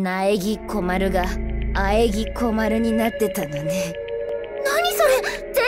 苗木小丸があえぎ小丸になってたのね。何それ！全然